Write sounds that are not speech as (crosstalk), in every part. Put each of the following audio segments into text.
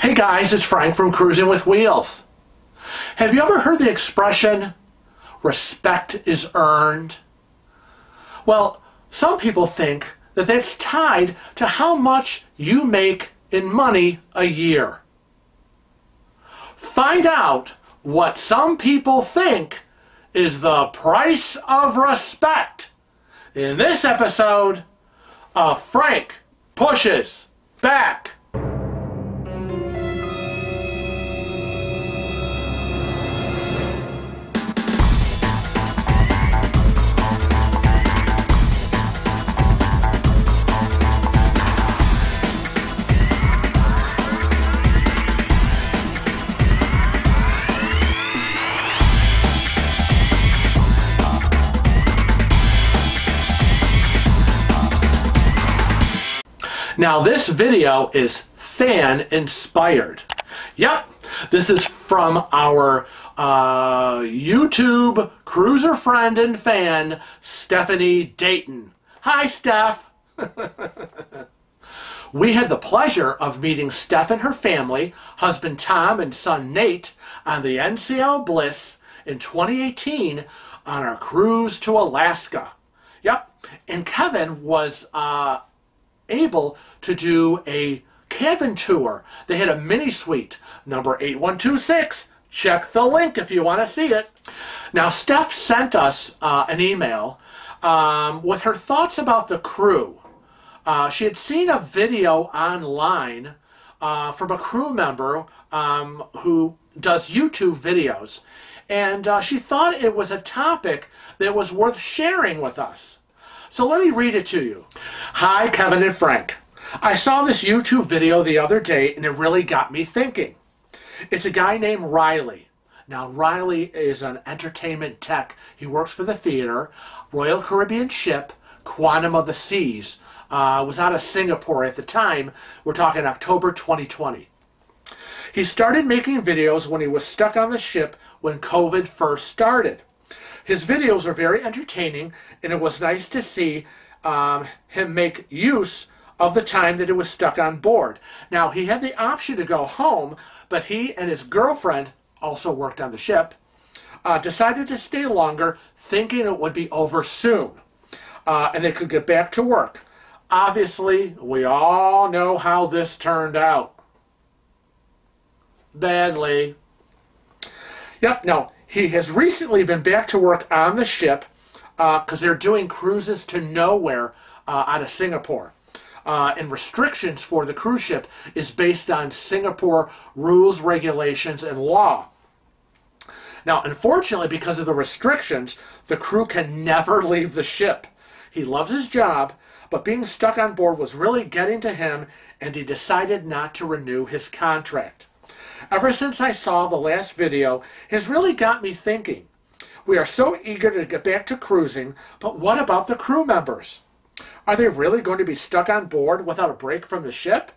Hey guys, it's Frank from Cruising with Wheels. Have you ever heard the expression, respect is earned? Well, some people think that that's tied to how much you make in money a year. Find out what some people think is the price of respect in this episode of Frank Pushes Back. Now this video is fan inspired. Yep, this is from our uh, YouTube cruiser friend and fan, Stephanie Dayton. Hi, Steph. (laughs) we had the pleasure of meeting Steph and her family, husband Tom and son Nate, on the NCL Bliss in 2018 on our cruise to Alaska. Yep, and Kevin was uh, able to do a cabin tour. They had a mini suite, number 8126. Check the link if you want to see it. Now, Steph sent us uh, an email um, with her thoughts about the crew. Uh, she had seen a video online uh, from a crew member um, who does YouTube videos, and uh, she thought it was a topic that was worth sharing with us. So let me read it to you. Hi, Kevin and Frank. I saw this YouTube video the other day and it really got me thinking. It's a guy named Riley. Now, Riley is an entertainment tech. He works for the theater, Royal Caribbean Ship, Quantum of the Seas. Uh, was out of Singapore at the time. We're talking October 2020. He started making videos when he was stuck on the ship when COVID first started. His videos are very entertaining, and it was nice to see um, him make use of the time that it was stuck on board. Now, he had the option to go home, but he and his girlfriend also worked on the ship, uh, decided to stay longer, thinking it would be over soon, uh, and they could get back to work. Obviously, we all know how this turned out. Badly. Yep, no, he has recently been back to work on the ship because uh, they're doing cruises to nowhere uh, out of Singapore. Uh, and restrictions for the cruise ship is based on Singapore rules, regulations, and law. Now, unfortunately, because of the restrictions, the crew can never (laughs) leave the ship. He loves his job, but being stuck on board was really getting to him, and he decided not to renew his contract ever since I saw the last video, has really got me thinking. We are so eager to get back to cruising, but what about the crew members? Are they really going to be stuck on board without a break from the ship?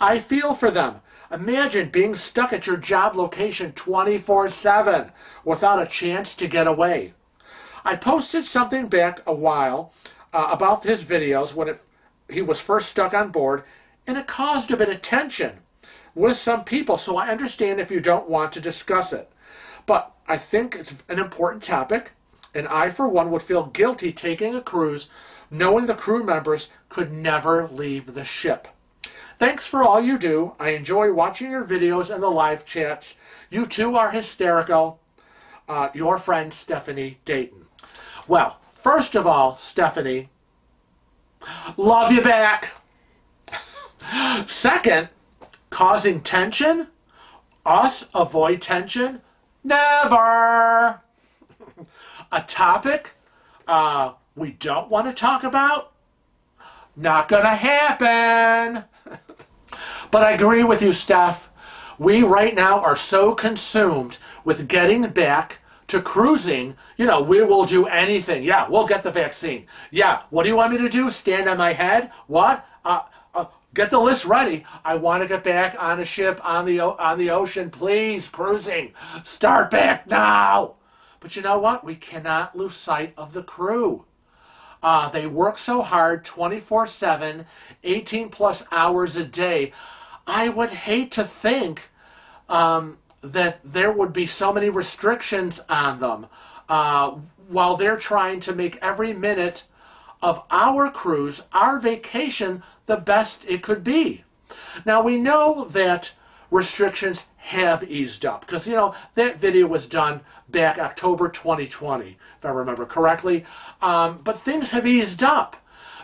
I feel for them. Imagine being stuck at your job location 24 7 without a chance to get away. I posted something back a while uh, about his videos when it, he was first stuck on board, and it caused a bit of tension with some people, so I understand if you don't want to discuss it. But I think it's an important topic, and I, for one, would feel guilty taking a cruise knowing the crew members could never leave the ship. Thanks for all you do. I enjoy watching your videos and the live chats. You two are hysterical. Uh, your friend Stephanie Dayton. Well, first of all, Stephanie, love you back. (laughs) Second, causing tension? Us avoid tension? Never! A topic uh, we don't want to talk about? Not gonna happen! but I agree with you, Steph. We right now are so consumed with getting back to cruising, you know, we will do anything. Yeah, we'll get the vaccine. Yeah, what do you want me to do? Stand on my head? What? Uh, Get the list ready. I want to get back on a ship on the on the ocean, please. Cruising. Start back now. But you know what? We cannot lose sight of the crew. Uh, they work so hard 24 7, 18 plus hours a day. I would hate to think um, that there would be so many restrictions on them uh, while they're trying to make every minute of our cruise, our vacation, the best it could be. Now we know that restrictions have eased up because you know that video was done back October 2020, if I remember correctly. Um, but things have eased up.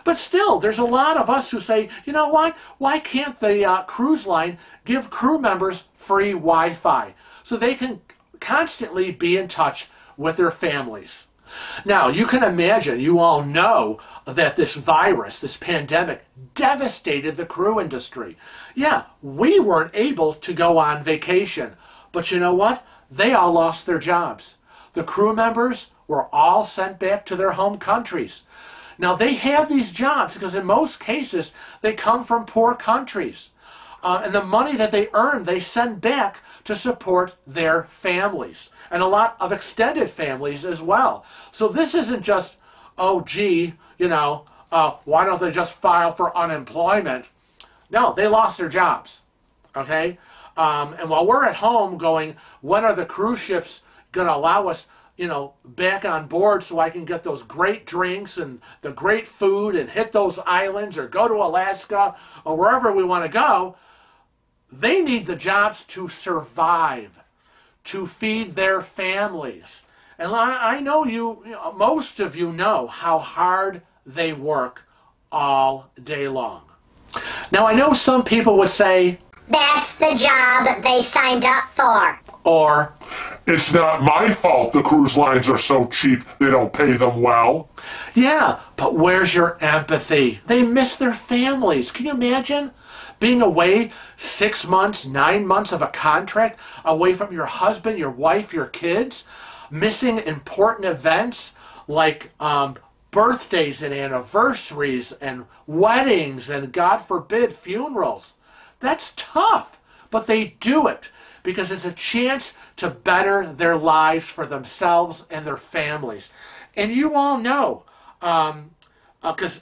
But still, there's a lot of us who say, you know what? Why can't the uh, cruise line give crew members free Wi-Fi so they can constantly be in touch with their families? Now, you can imagine, you all know that this virus, this pandemic, devastated the crew industry. Yeah, we weren't able to go on vacation. But you know what? They all lost their jobs. The crew members were all sent back to their home countries. Now, they have these jobs because in most cases, they come from poor countries. Uh, and the money that they earn, they send back to support their families and a lot of extended families as well. So this isn't just, oh, gee, you know, uh, why don't they just file for unemployment? No, they lost their jobs. Okay? Um, and while we're at home going, when are the cruise ships going to allow us, you know, back on board so I can get those great drinks and the great food and hit those islands or go to Alaska or wherever we want to go? They need the jobs to survive, to feed their families. And I know you, you most of you know how hard they work all day long. Now, I know some people would say, That's the job they signed up for. Or, It's not my fault the cruise lines are so cheap they don't pay them well. Yeah, but where's your empathy? They miss their families. Can you imagine? Being away six months, nine months of a contract, away from your husband, your wife, your kids, missing important events like um, birthdays and anniversaries and weddings and, God forbid, funerals. That's tough, but they do it because it's a chance to better their lives for themselves and their families. And you all know, because um,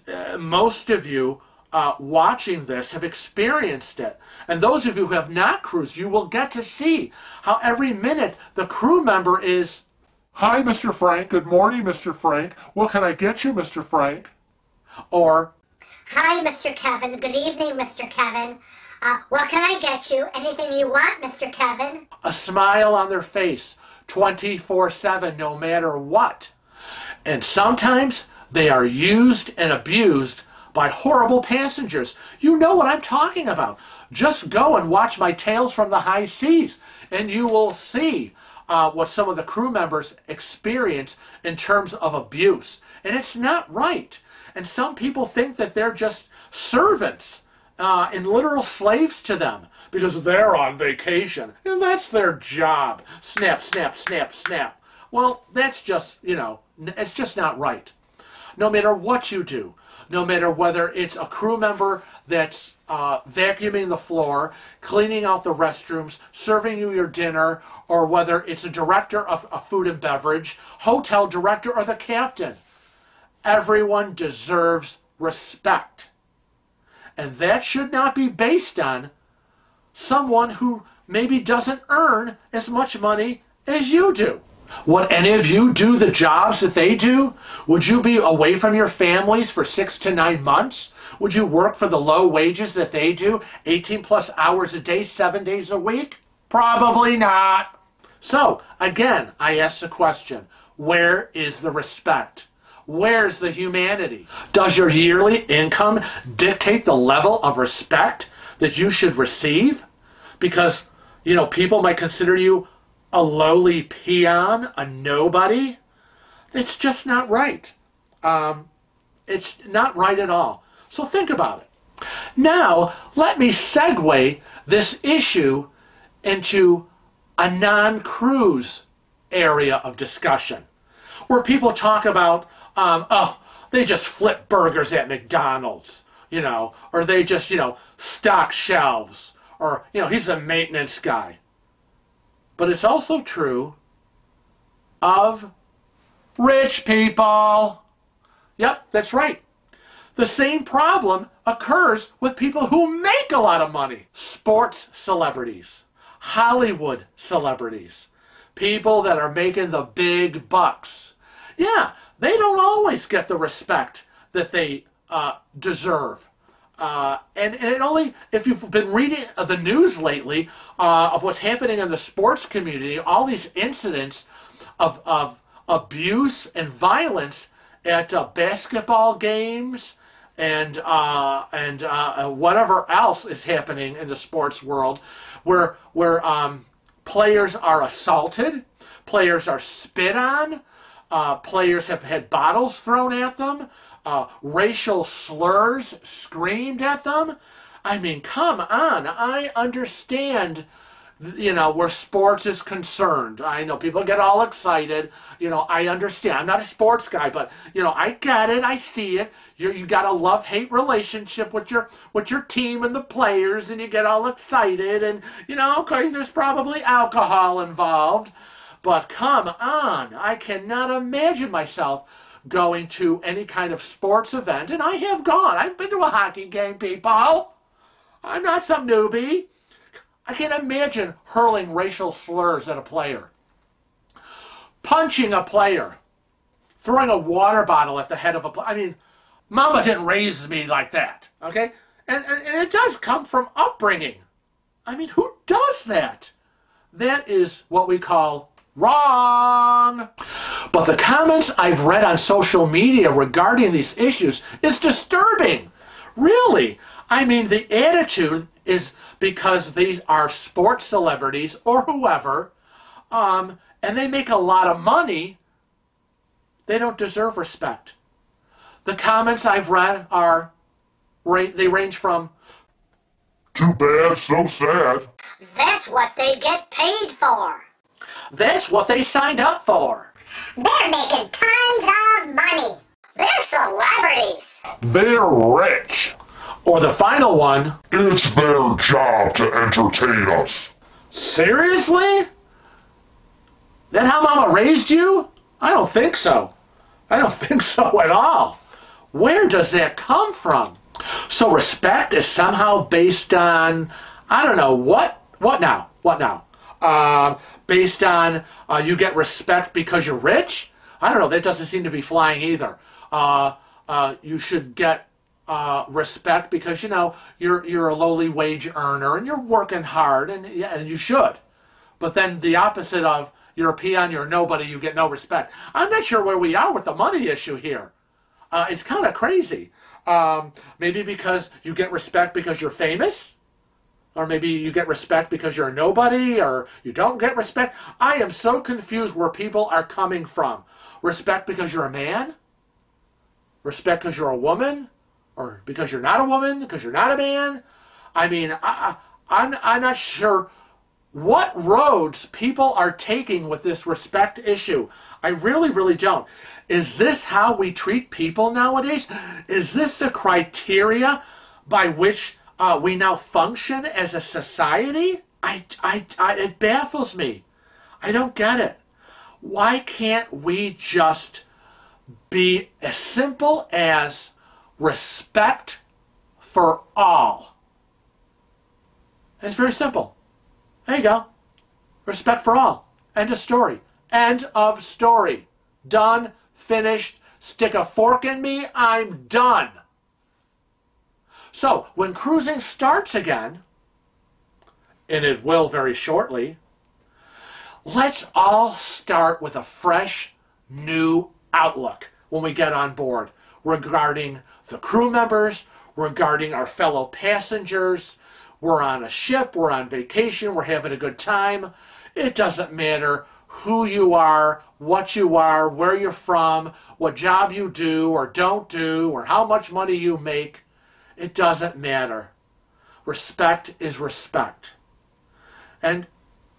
uh, uh, most of you uh, watching this have experienced it. And those of you who have not cruised, you will get to see how every minute the crew member is Hi, Mr. Frank. Good morning, Mr. Frank. What can I get you, Mr. Frank? Or, Hi, Mr. Kevin. Good evening, Mr. Kevin. Uh, what can I get you? Anything you want, Mr. Kevin? a smile on their face 24 7, no matter what. And sometimes they are used and abused by horrible passengers. You know what I'm talking about. Just go and watch my Tales from the High Seas, and you will see uh, what some of the crew members experience in terms of abuse. And it's not right. And some people think that they're just servants uh, and literal slaves to them because they're on vacation and that's their job. Snap, snap, snap, snap. Well, that's just, you know, it's just not right. No matter what you do, no matter whether it's a crew member that's uh, vacuuming the floor, cleaning out the restrooms, serving you your dinner, or whether it's a director of, of food and beverage, hotel director, or the captain. Everyone deserves respect. And that should not be based on someone who maybe doesn't earn as much money as you do. Would any of you do the jobs that they do? Would you be away from your families for six to nine months? Would you work for the low wages that they do, 18 plus hours a day, seven days a week? Probably not. So, again, I ask the question where is the respect? Where's the humanity? Does your yearly income dictate the level of respect that you should receive? Because, you know, people might consider you a lowly peon, a nobody. It's just not right. Um, it's not right at all. So think about it. Now, let me segue this issue into a non cruise area of discussion where people talk about, um, oh, they just flip burgers at McDonald's, you know, or they just, you know, stock shelves, or, you know, he's a maintenance guy. But it's also true of rich people. Yep, that's right. The same problem occurs with people who make a lot of money. Sports celebrities, Hollywood celebrities, people that are making the big bucks. Yeah, they don't always get the respect that they uh, deserve. Uh, and, and it only, if you've been reading the news lately uh, of what's happening in the sports community, all these incidents of, of abuse and violence at uh, basketball games and uh, and uh, whatever else is happening in the sports world, where where um, players are assaulted, players are spit on, uh, players have had bottles thrown at them, uh, racial slurs screamed at them. I mean, come on! I understand you know, where sports is concerned. I know people get all excited. You know, I understand. I'm not a sports guy, but you know, I get it. I see it. You you got a love hate relationship with your with your team and the players, and you get all excited. And you know, okay, there's probably alcohol involved, but come on, I cannot imagine myself going to any kind of sports event, and I have gone. I've been to a hockey game, people. I'm not some newbie. I can't imagine hurling racial slurs at a player, punching a player, throwing a water bottle at the head of a player. I mean, mama didn't raise me like that, okay? And, and, and it does come from upbringing. I mean, who does that? That is what we call wrong. But the comments I've read on social media regarding these issues is disturbing. Really. I mean, the attitude is because these are sports celebrities or whoever, um, and they make a lot of money, they don't deserve respect. The comments I've read are, they range from, Too bad, so sad. That's what they get paid for. That's what they signed up for. They're making tons of money. They're celebrities. They're rich. Or the final one, It's their job to entertain us. seriously? That how mama raised you? I don't think so. I don't (laughs) think so at all. Where does that come from? So respect is somehow based on, I don't know, what? What now? What now? Um, based on uh, you get respect because you're rich? I don't know. That doesn't seem to be flying either. Uh, uh, you should get uh, respect because you know you're you're a lowly wage earner and you're working hard and yeah, and you should. But then the opposite of you're a peon, you're nobody, you get no respect. I'm not sure where we are with the money issue here. Uh, it's kind of crazy. Um, maybe because you get respect because you're famous, or maybe you get respect because you're a nobody, or you don't get respect. I am so confused where people are coming from. Respect because you're a man? Respect because you're a woman? Or because you're not a woman? Because you're not a man? I mean, I, I'm, I'm not sure what roads people are taking with this respect issue. I really, really don't. Is this how we treat people nowadays? Is this the criteria by which uh, we now function as a society? I, I, I, it baffles me. I don't get it. Why can't we just be as simple as respect for all? It's very simple. There you go. Respect for all. End of story. End of story. Done. Finished. Stick a fork in me. I'm done. So, when cruising starts again, and it will very shortly, let's all start with a fresh, new outlook when we get on board regarding the crew members, regarding our fellow passengers. We're on a ship, we're on vacation, we're having a good time. It doesn't matter who you are, what you are, where you're from, what job you do or don't do, or how much money you make. It doesn't matter. Respect is respect. And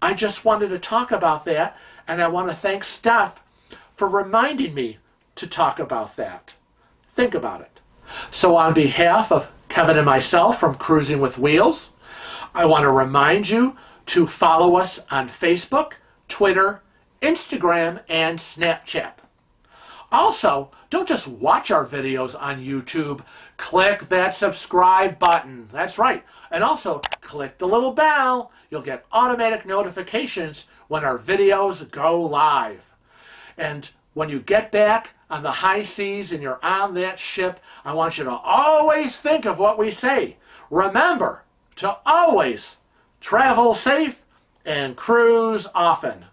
I just wanted to talk about that, and I want to thank Steph for reminding me to talk about that. Think about it. So, on behalf of Kevin and myself from Cruising with Wheels, I want to remind you to follow us on Facebook, Twitter, Instagram, and Snapchat. Also, don't just watch our videos on YouTube. Click that subscribe button. That's right. And also, click the little bell. You'll get automatic notifications when our videos go live. And when you get back on the high seas and you're on that ship, I want you to always think of what we say. Remember to always travel safe and cruise often.